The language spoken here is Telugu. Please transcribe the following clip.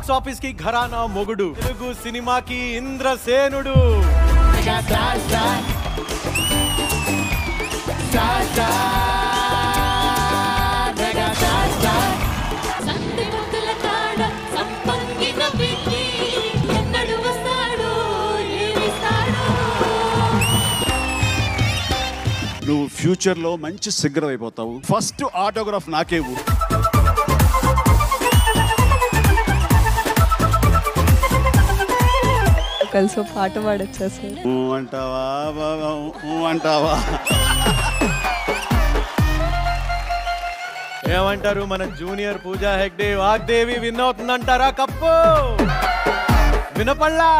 బాక్స్ ఆఫీస్కి ఘరానా మొగుడు. తెలుగు సినిమాకి ఇంద్రసేనుడు. నువ్వు ఫ్యూచర్లో మంచి సిగ్గర్ అయిపోతావు. ఫస్ట్ ఆటోగ్రాఫ్ నాకేవు కలిసి పాట పాడొచ్చా సార్ అంటావా అంటావా? ఏమంటారు మన జూనియర్ పూజా హెగ్డే? వాగ్దేవి విన్ అవుతుందంటారా కప్పు? వినపల్లా